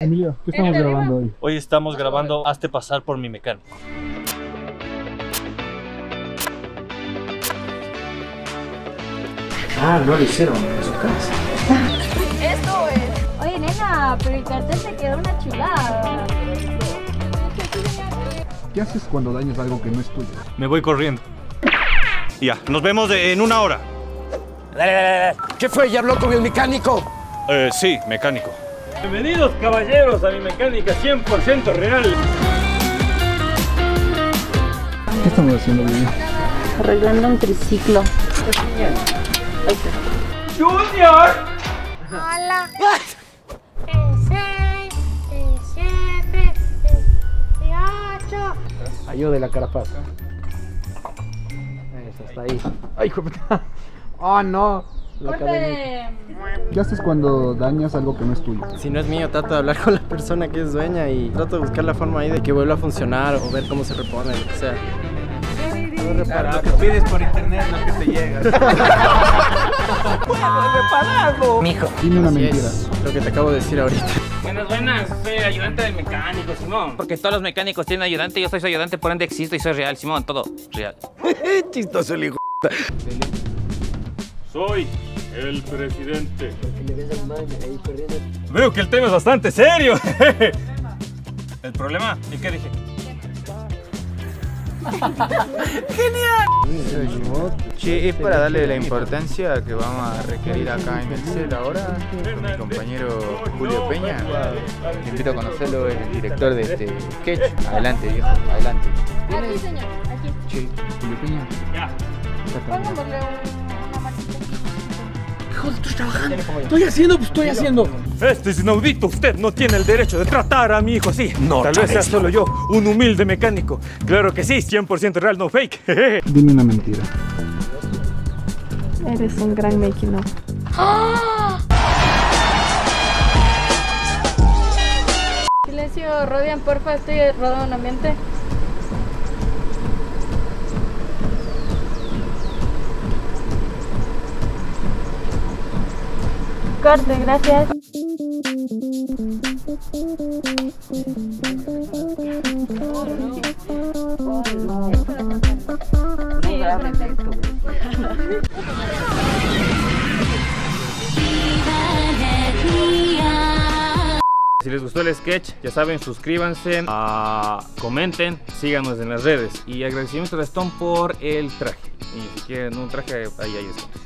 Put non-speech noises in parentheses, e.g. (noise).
Emilio, ¿qué estamos grabando hoy? Hoy estamos grabando Hazte pasar por mi mecánico. Ah, no lo hicieron en su casa. Esto es. Oye, nena, pero el cartel te quedó una chulada. ¿Qué haces cuando dañas algo que no es tuyo? Me voy corriendo. Ya, nos vemos de- en una hora. ¿Qué fue? ¿Ya habló con el mecánico? Eh, sí, mecánico. Bienvenidos caballeros a mi mecánica 100% real. ¿Qué estamos haciendo, Vivi? Arreglando un triciclo. ¡Junior! Hola. Seis, siete, dieciocho. Ayuda de la carapaz. Eso, está ahí. ¡Ay, hijo! ¡Oh, (laughs) no! La cadena. ¿Qué haces cuando dañas algo que no es tuyo? Si no es mío, trato de hablar (laughs) con la persona que es dueña y trato de buscar la forma ahí de que vuelva a funcionar o ver cómo se repone, lo que sea. Lo que pides por internet es lo que te llega. (laughs) Mijo. Dime una Así mentira. es, lo que te acabo de decir ahorita. (laughs) Buenas, buenas. Soy ayudante del mecánico, Simón. Porque todos los mecánicos tienen ayudante, yo soy su ayudante, por ende existo y soy real, Simón, todo real. Chistoso el hijo. Soy el presidente. Veo que el tema es bastante serio. (laughs) ¿El problema? ¿Y qué dije? Che, es para darle la importancia que vamos a requerir acá en el CEL ahora con mi compañero Julio Peña. Te invito a conocerlo, el director de este sketch. Adelante, viejo, adelante. Aquí, señor. Aquí. Che, Julio Peña. Ya. Pongámosle masita. Estoy haciendo, pues estoy haciendo. Este es inaudito. Usted no tiene el derecho de tratar a mi hijo así. No, Tal vez sea solo yo, un humilde mecánico. Claro que sí, 100% real, no fake. (laughs) Dime una mentira. Eres un gran making of. Silencio, Rodian, porfa, estoy rodando un ambiente. Corte, gracias. Si les gustó el sketch, ya saben, suscríbanse, ah, comenten, síganos en las redes. Y agradecimiento a Gastón por el traje. Y si quieren un traje, ahí hay sketch.